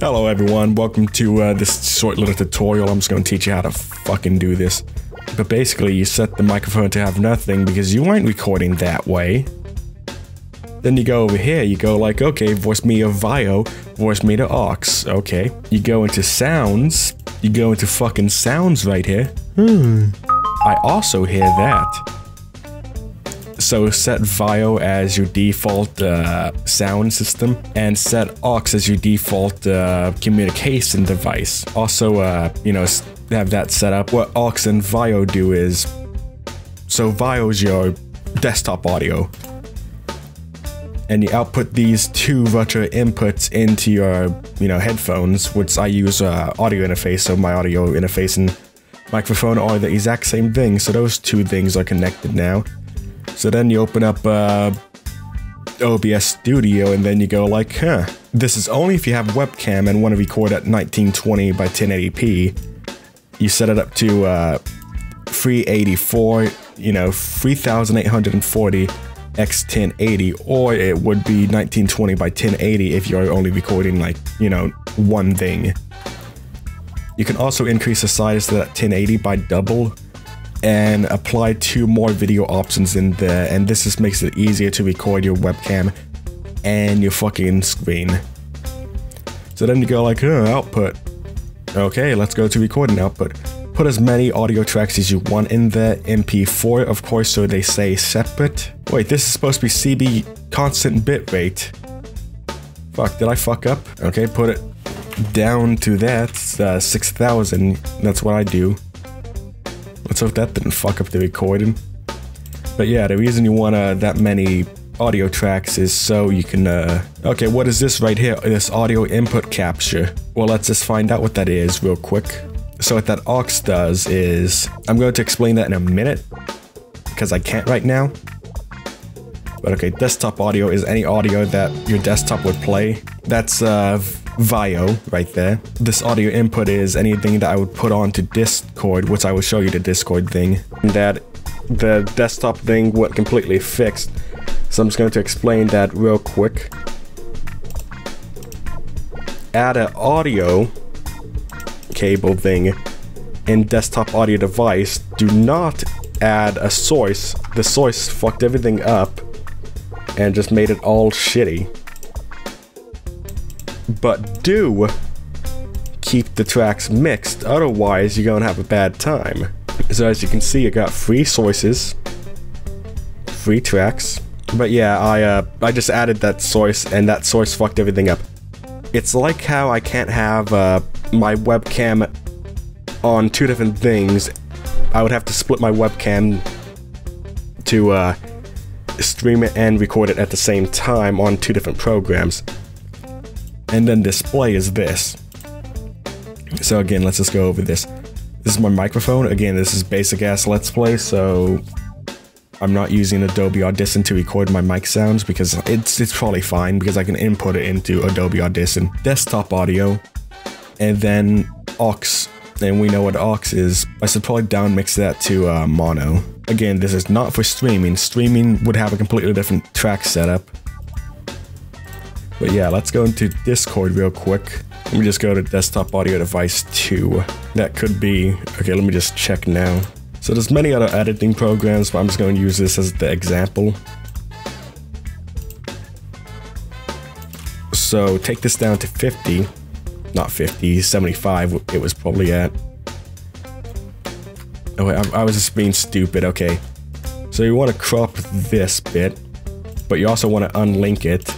Hello everyone, welcome to uh, this short little tutorial. I'm just going to teach you how to fucking do this. But basically, you set the microphone to have nothing because you aren't recording that way. Then you go over here, you go like, okay, Voicemeeter VAIO, Voicemeeter aux, okay. You go into sounds, you go into fucking sounds right here. Hmm. I also hear that. So set VAIO as your default uh, sound system and set aux as your default uh, communication device. Also, uh, you know, have that set up. What aux and VAIO do is, so VAIO is your desktop audio and you output these two virtual inputs into your, you know, headphones, which I use uh, audio interface, so my audio interface and microphone are the exact same thing, so those two things are connected now. So then you open up uh, OBS Studio and then you go like, huh, this is only if you have webcam and want to record at 1920 by 1080p. You set it up to uh, 384, you know, 3840 x 1080 or it would be 1920 by 1080 if you're only recording like, you know, one thing. You can also increase the size to that 1080 by double and apply two more video options in there and this just makes it easier to record your webcam and your fucking screen. So then you go like, oh, output. Okay, let's go to recording output. Put as many audio tracks as you want in there, MP4 of course so they say separate. Wait, this is supposed to be CB constant bitrate. Fuck, did I fuck up? Okay, put it down to that, uh, 6000, that's what I do. Let's that didn't fuck up the recording. But yeah, the reason you want uh, that many audio tracks is so you can, uh... Okay, what is this right here? This audio input capture. Well, let's just find out what that is real quick. So what that aux does is... I'm going to explain that in a minute. Because I can't right now. But okay, desktop audio is any audio that your desktop would play. That's, uh, VAIO right there. This audio input is anything that I would put onto Discord, which I will show you the Discord thing. That the desktop thing went completely fixed. So I'm just going to explain that real quick. Add an audio cable thing in desktop audio device. Do not add a source. The source fucked everything up and just made it all shitty but do keep the tracks mixed, otherwise you're gonna have a bad time. So as you can see, I got three sources, three tracks, but yeah, I uh, I just added that source, and that source fucked everything up. It's like how I can't have uh, my webcam on two different things. I would have to split my webcam to uh, stream it and record it at the same time on two different programs and then display is this. So again, let's just go over this. This is my microphone. Again, this is basic ass Let's Play, so I'm not using Adobe Audition to record my mic sounds because it's it's probably fine because I can input it into Adobe Audition. Desktop audio, and then aux, and we know what aux is. I should probably down mix that to uh, mono. Again, this is not for streaming. Streaming would have a completely different track setup. But yeah, let's go into Discord real quick. Let me just go to desktop audio device 2. That could be, okay, let me just check now. So there's many other editing programs, but I'm just going to use this as the example. So take this down to 50, not 50, 75 it was probably at. Oh wait, I, I was just being stupid, okay. So you want to crop this bit, but you also want to unlink it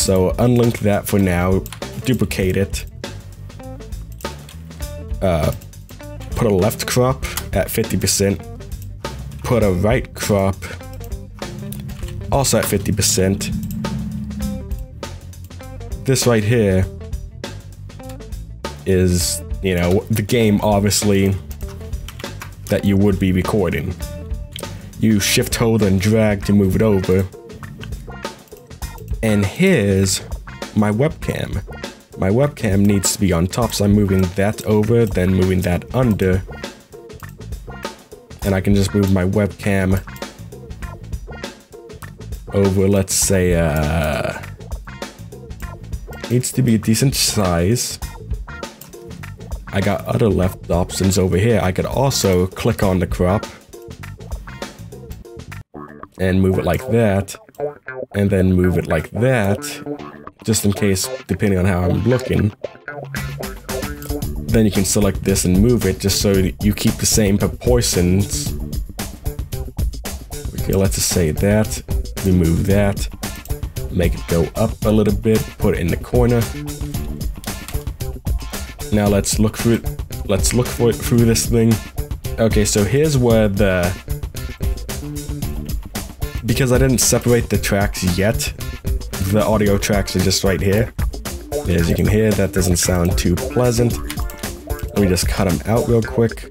so unlink that for now, duplicate it. Uh, put a left crop at 50%, put a right crop also at 50%. This right here is, you know, the game obviously that you would be recording. You shift hold and drag to move it over and here's my webcam. My webcam needs to be on top, so I'm moving that over, then moving that under. And I can just move my webcam over, let's say, uh, needs to be a decent size. I got other left options over here. I could also click on the crop and move it like that and then move it like that just in case depending on how I'm looking. Then you can select this and move it just so you keep the same proportions. Okay let's just say that remove that make it go up a little bit put it in the corner. Now let's look through let's look for it through this thing. Okay so here's where the because I didn't separate the tracks yet, the audio tracks are just right here. As you can hear, that doesn't sound too pleasant. Let me just cut them out real quick.